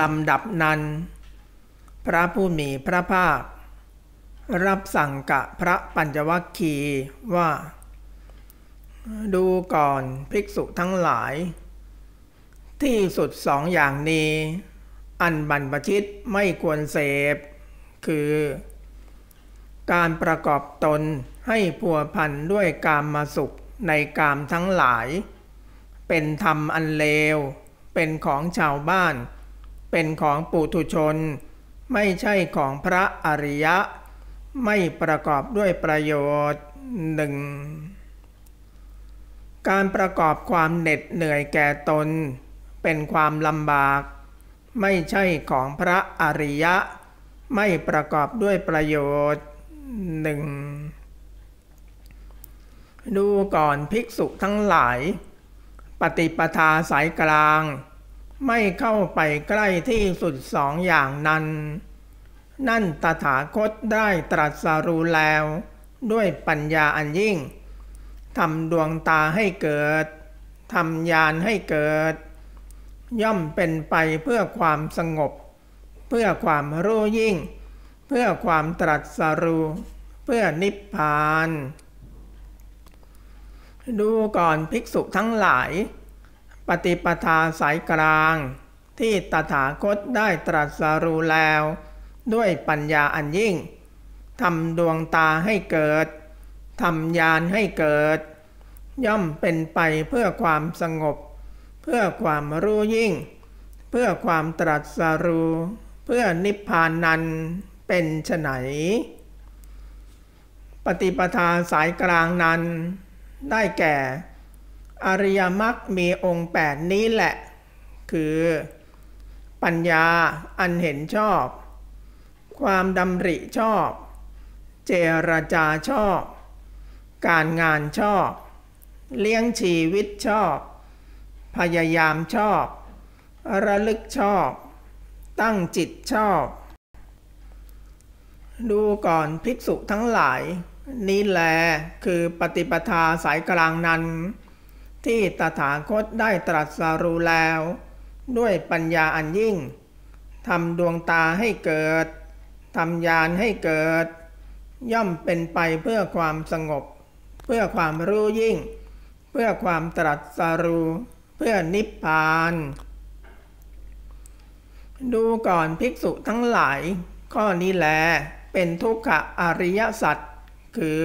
ลำดับนั้น พระผู้มีพระภาค รับสั่งกะพระปัญจวัคคีว่า ดูก่อนภิกษุทั้งหลาย ที่สุดสองอย่างนี้ อันบรรพชิตไม่ควรเสพ คือ การประกอบตนให้พัวพันด้วยกามมาสุขในกามทั้งหลาย เป็นธรรมอันเลว เป็นของชาวบ้าน เป็นของปุถุชน ไม่ใช่ของพระอริยะ ไม่ประกอบด้วยประโยชน์หนึ่งการประกอบความเหน็ดเหนื่อยแก่ตน เป็นความลำบาก ไม่ใช่ของพระอริยะ ไม่ประกอบด้วยประโยชน์หนึ่งดูก่อนภิกษุทั้งหลาย ปฏิปทาสายกลาง ไม่เข้าไปใกล้ที่สุดสองอย่างนั้น นั่นตถาคตได้ตรัสรู้แล้ว ด้วยปัญญาอันยิ่งทำดวงตาให้เกิดทำญาณให้เกิด ย่อมเป็นไปเพื่อความสงบ เพื่อความรู้ยิ่ง เพื่อความตรัสรู้เพื่อนิพพาน ดูก่อนภิกษุทั้งหลาย ปฏิปทาสายกลาง ที่ตถาคตได้ตรัสรู้แล้ว ด้วยปัญญาอันยิ่งทำดวงตาให้เกิดทำญาณให้เกิด ย่อมเป็นไปเพื่อความสงบ เพื่อความรู้ยิ่ง เพื่อความตรัสรู้ เพื่อนิพพานนันเป็นไฉนปฏิปทาสายกลางนั้น ได้แก่ อริยมรรคมีองค์แปดนี้แหละ คือปัญญาอันเห็นชอบ ความดำริชอบ เจรจาชอบ การงานชอบ เลี้ยงชีวิตชอบ พยายามชอบ ระลึกชอบ ตั้งจิตชอบ ดูก่อนภิกษุทั้งหลาย นี้แลคือปฏิปทาสายกลางนั้น ที่ตถาคตได้ตรัสรู้แล้ว ด้วยปัญญาอันยิ่งทำดวงตาให้เกิดทำญาณให้เกิด ย่อมเป็นไปเพื่อความสงบ เพื่อความรู้ยิ่ง เพื่อความตรัสรู้เพื่อนิพพาน ดูก่อนภิกษุทั้งหลาย ข้อนี้แลเป็นทุกขะอริยสัจคือ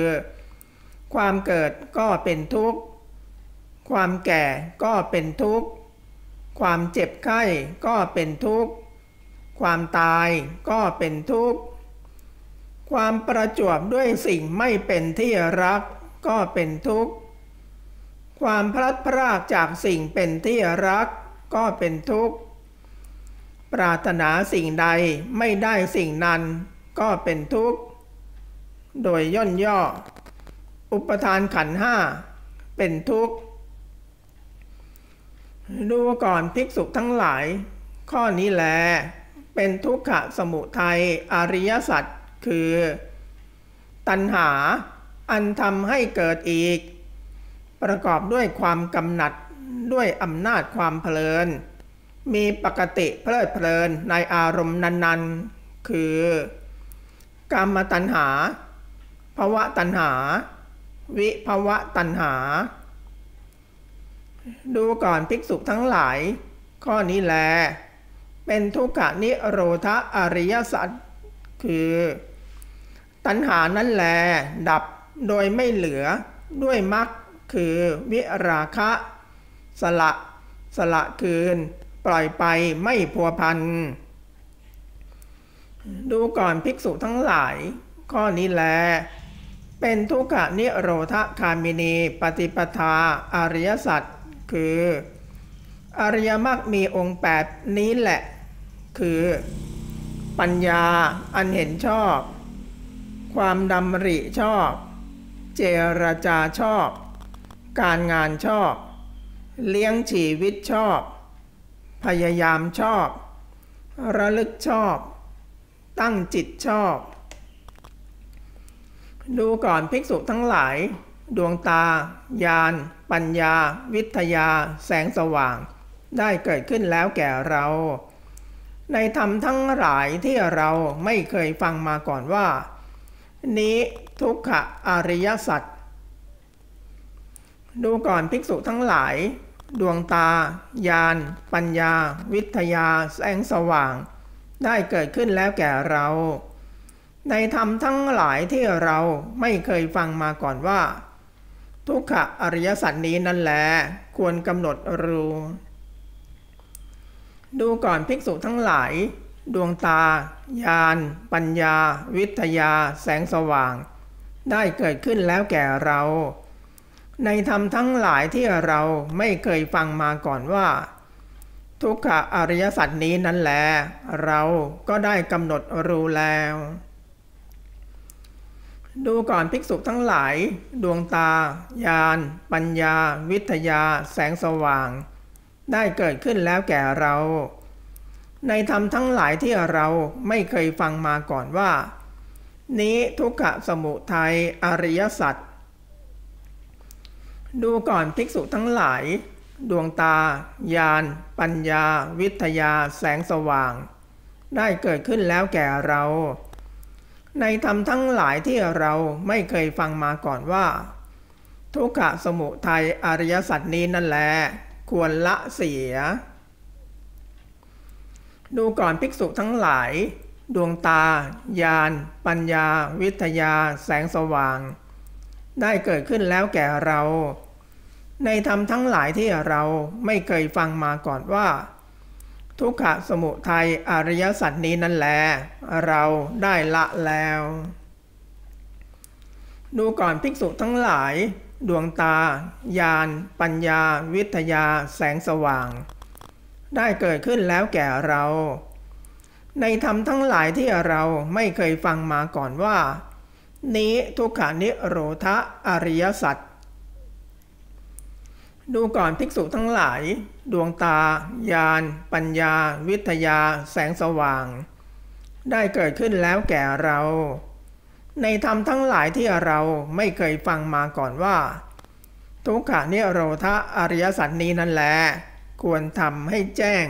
ความเกิดก็เป็นทุกข์ ความแก่ก็เป็นทุกข์ ความเจ็บไข้ก็เป็นทุกข์ ความตายก็เป็นทุกข์ ความประจวบด้วยสิ่งไม่เป็นที่รักก็เป็นทุกข์ ความพลัดพรากจากสิ่งเป็นที่รักก็เป็นทุกข์ ปรารถนาสิ่งใดไม่ได้สิ่งนั้นก็เป็นทุกข์ โดยย่นย่อ อุปทานขันห้าเป็นทุกข์ ดูก่อนภิกษุทั้งหลาย ข้อนี้แล เป็นทุกขะสมุทัยอริยสัจคือ ตัณหาอันทำให้เกิดอีก ประกอบด้วยความกำหนัดด้วยอำนาจความเพลิน มีปกติเพลิดเพลินในอารมณ์นั้นๆ คือกรรมตัณหาภวะตัณหา วิภวะตัณหา ดูก่อนภิกษุทั้งหลาย ข้อนี้แล เป็นทุกขนิโรธอริยสัจคือ ตัณหานั้นแล ดับโดยไม่เหลือด้วยมรรคคือวิราคะ สละ สละคืน ปล่อยไปไม่พัวพัน ดูก่อนภิกษุทั้งหลาย ข้อนี้แล เป็นทุกขนิโรธคามินี ปฏิปทา อริยสัจ คืออริยมรรคมีองค์แปดนี้แหละ คือปัญญาอันเห็นชอบ ความดำริชอบ เจรจาชอบ การงานชอบ เลี้ยงชีวิตชอบ พยายามชอบ ระลึกชอบ ตั้งจิตชอบ ดูก่อนภิกษุทั้งหลาย ดวงตา ญาณ ปัญญา วิทยา แสงสว่าง ได้เกิดขึ้นแล้วแก่เรา ในธรรมทั้งหลายที่เราไม่เคยฟังมาก่อนว่า นี้ทุกขะอริยสัจดูก่อนภิกษุทั้งหลาย ดวงตา ญาณ ปัญญา วิทยา แสงสว่าง ได้เกิดขึ้นแล้วแก่เรา ในธรรมทั้งหลายที่เราไม่เคยฟังมาก่อนว่า ทุกขะอริยสัจนี้นั่นแหละควรกำหนดรู้ ดูก่อนภิกษุทั้งหลาย ดวงตา ญาณ ปัญญา วิทยา แสงสว่าง ได้เกิดขึ้นแล้วแก่เรา ในธรรมทั้งหลายที่เราไม่เคยฟังมาก่อนว่า ทุกขอริยสัจนี้นั้นแหละเราก็ได้กำหนดรู้แล้ว ดูก่อนภิกษุทั้งหลาย ดวงตา ญาณ ปัญญา วิทยา แสงสว่าง ได้เกิดขึ้นแล้วแก่เรา ในธรรมทั้งหลายที่เราไม่เคยฟังมาก่อนว่า นี้ทุกขสมุทัยอริยสัจดูก่อนภิกษุทั้งหลาย ดวงตา ญาณ ปัญญา วิทยา แสงสว่าง ได้เกิดขึ้นแล้วแก่เรา ในธรรมทั้งหลายที่เราไม่เคยฟังมาก่อนว่า ทุกขสมุทัยอริยสัจนี้นั่นแหละควรละเสีย ดูก่อนภิกษุทั้งหลาย ดวงตา ญาณ ปัญญา วิทยา แสงสว่าง ได้เกิดขึ้นแล้วแก่เรา ในธรรมทั้งหลายที่เราไม่เคยฟังมาก่อนว่า ทุกขสมุทัยอริยสัจนี้นั่นแหละเราได้ละแล้ว ดูก่อนภิกษุทั้งหลาย ดวงตาญาณปัญญา วิทยา แสงสว่าง ได้เกิดขึ้นแล้วแก่เรา ในธรรมทั้งหลายที่เราไม่เคยฟังมาก่อนว่า นี้ทุกขานิโรธะอริยสัจ ดูก่อนภิกษุทั้งหลาย ดวงตา ญาณ ปัญญา วิทยา แสงสว่าง ได้เกิดขึ้นแล้วแก่เรา ในธรรมทั้งหลายที่เราไม่เคยฟังมาก่อนว่า ทุกขานิโรธาอริยสัจนี้นั่นแหละควรทำให้แจ้ง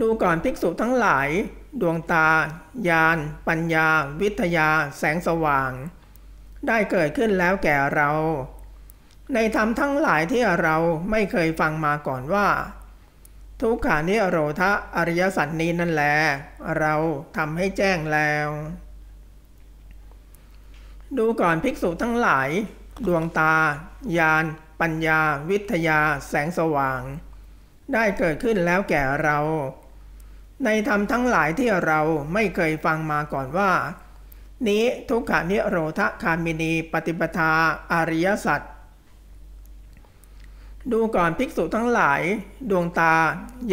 ดูก่อนภิกษุทั้งหลาย ดวงตา ญาณ ปัญญา วิทยา แสงสว่าง ได้เกิดขึ้นแล้วแก่เรา ในธรรมทั้งหลายที่เราไม่เคยฟังมาก่อนว่า ทุกขานิโรธาอริยสัจนี้นั่นแหละเราทำให้แจ้งแล้ว ดูก่อนภิกษุทั้งหลาย ดวงตา ญาณ ปัญญา วิทยา แสงสว่าง ได้เกิดขึ้นแล้วแก่เรา ในธรรมทั้งหลายที่เราไม่เคยฟังมาก่อนว่า นี้ทุกขานิโรธคามินี ปฏิปทา อริยสัจ ดูก่อนภิกษุทั้งหลาย ดวงตา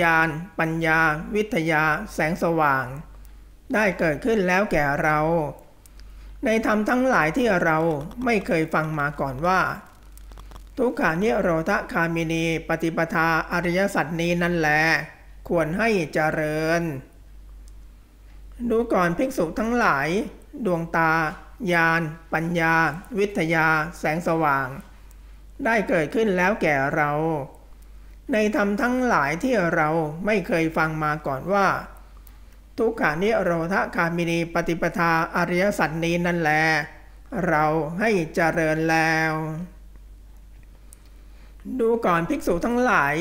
ญาณ ปัญญา วิทยา แสงสว่าง ได้เกิดขึ้นแล้วแก่เรา ในธรรมทั้งหลายที่เราไม่เคยฟังมาก่อนว่า ทุกขานิโรธคามินี ปฏิปทาอริยสัจนี้นั่นแหละควรให้เจริญ ดูก่อนภิกษุทั้งหลาย ดวงตา ญาณ ปัญญา วิทยา แสงสว่าง ได้เกิดขึ้นแล้วแก่เรา ในธรรมทั้งหลายที่เราไม่เคยฟังมาก่อนว่า ทุกขานิโรธคามินีปฏิปทาอริยสัจนี้นั่นแหละเราให้เจริญแล้ว ดูก่อนภิกษุทั้งหลาย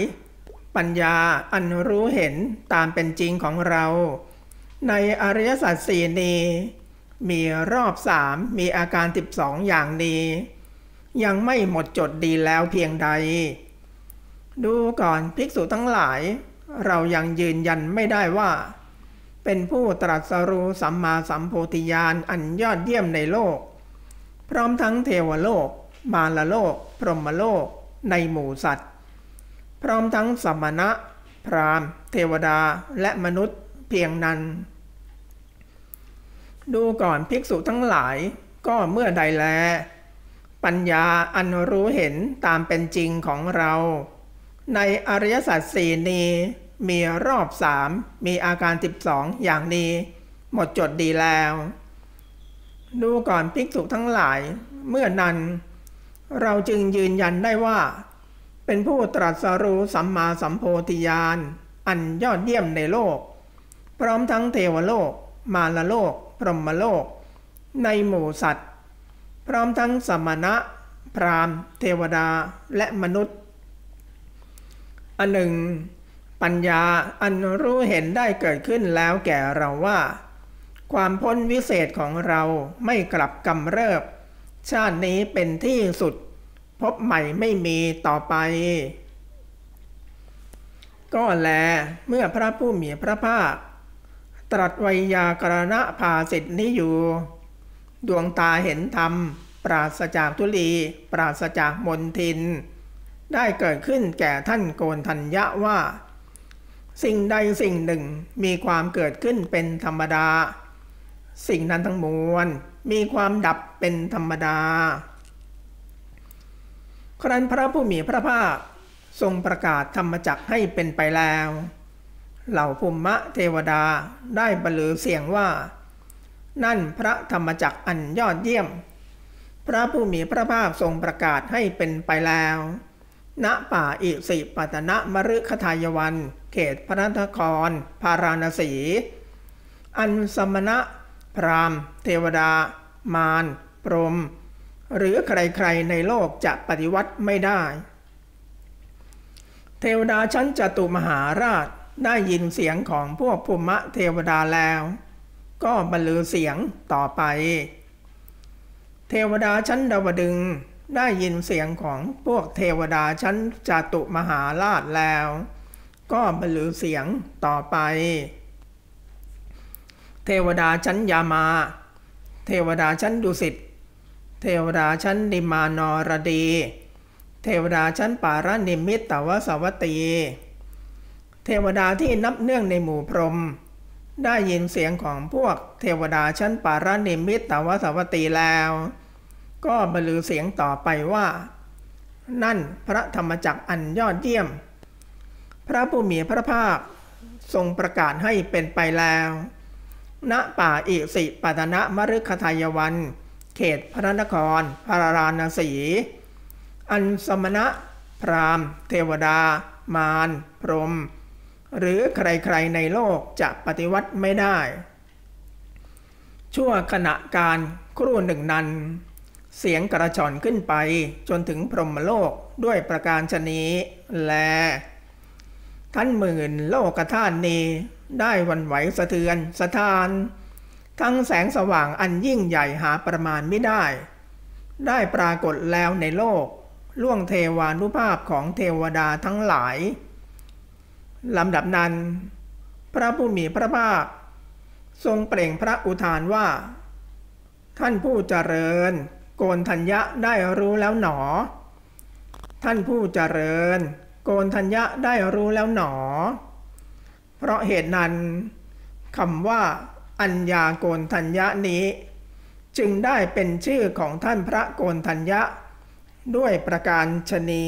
ปัญญาอันรู้เห็นตามเป็นจริงของเรา ในอริยสัจสี่นี้ มีรอบสามมีอาการสิบสองอย่างนี้ ยังไม่หมดจดดีแล้วเพียงใด ดูก่อนภิกษุทั้งหลาย เรายังยืนยันไม่ได้ว่า เป็นผู้ตรัสรู้สัมมาสัมโพธิญาณอันยอดเยี่ยมในโลก พร้อมทั้งเทวโลก มารโลก พรหมโลก ในหมู่สัตว์ พร้อมทั้งสมณะ พรามเทวดาและมนุษย์เพียงนั้นดูก่อนภิกษุทั้งหลายก็เมื่อใดแล ปัญญาอันรู้เห็นตามเป็นจริงของเรา ในอริยสัจสี่นี้มีรอบสามมีอาการสิบสองอย่างนี้ หมดจดดีแล้ว ดูก่อนภิกษุทั้งหลาย เมื่อนั้น เราจึงยืนยันได้ว่า เป็นผู้ตรัสรู้สัมมาสัมโพธิญาณ อันยอดเยี่ยมในโลก พร้อมทั้งเทวโลก มารโลก พรหมโลก ในหมู่สัตว์ พร้อมทั้งสมณะ พรามเทวดาและมนุษย์ อันหนึ่ง ปัญญาอันรู้เห็นได้เกิดขึ้นแล้วแก่เราว่า ความพ้นวิเศษของเราไม่กลับกำเริบ ชาตินี้เป็นที่สุด พบใหม่ไม่มีต่อไป ก็แลเมื่อพระผู้มีพระภาค ตรัสไวยากรณภาสิทธินี้อยู่ ดวงตาเห็นธรรม ปราศจากทุลี ปราศจากมนทิน ได้เกิดขึ้นแก่ท่านโกนทัญญะว่า สิ่งใดสิ่งหนึ่งมีความเกิดขึ้นเป็นธรรมดา สิ่งนั้นทั้งมวลมีความดับเป็นธรรมดา ครั้นพระผู้มีพระภาคทรงประกาศธรรมจักให้เป็นไปแล้ว เหล่าภูมิเทวดาได้บรรลือเสียงว่า นั่นพระธรรมจักอันยอดเยี่ยม พระผู้มีพระภาคทรงประกาศให้เป็นไปแล้ว ณป่าอิสิปตนะมฤคทายวัน เขตพระนคร พาราณสี อันสมณะ พราหมณ์ เทวดา มารพรม หรือใครๆในโลกจะปฏิวัติไม่ได้ เทวดาชั้นจตุมหาราชได้ยินเสียงของพวกภูมิเทวดาแล้ว ก็บรรลือเสียงต่อไป เทวดาชั้นดาวดึงได้ยินเสียงของพวกเทวดาชั้นจตุมหาราชแล้ว ก็บรรลือเสียงต่อไป เทวดาชั้นยามา เทวดาชั้นดุสิต เทวดาชั้นดิมานรดี เทวดาชั้นปารนิมิตตวสวัตตีเทวดาที่นับเนื่องในหมู่พรหม ได้ยินเสียงของพวกเทวดาชั้นปารนิมิตตวสวัตีแล้ว ก็บรรลือเสียงต่อไปว่า นั่นพระธรรมจักรอันยอดเยี่ยม พระผู้มีพระภาคทรงประกาศให้เป็นไปแล้ว ณป่าอิสิปตนะมฤคทายวัน เขตพระนครพราราณสี อันสมณะ พราหมณ์ เทวดามาร พรหม หรือใครๆในโลกจะปฏิวัติไม่ได้ ชั่วขณะการครู่หนึ่งนั้น เสียงกระชอนขึ้นไปจนถึงพรหมโลกด้วยประการชนีแล ท่านหมื่นโลกธาตุนี้ได้วันไหวสะเทือนสะทาน ทั้งแสงสว่างอันยิ่งใหญ่หาประมาณไม่ได้ ได้ปรากฏแล้วในโลกล่วงเทวานุภาพของเทวดาทั้งหลาย ลำดับนั้น พระผู้มีพระภาค ทรงเปล่งพระอุทานว่า ท่านผู้เจริญ โกนทัญญะได้รู้แล้วหนอ ท่านผู้เจริญ โกนทัญญะได้รู้แล้วหนอ เพราะเหตุนั้นคำว่า อัญญาโกนทัญญะนี้ จึงได้เป็นชื่อของท่านพระโกนทัญญะ ด้วยประการชนี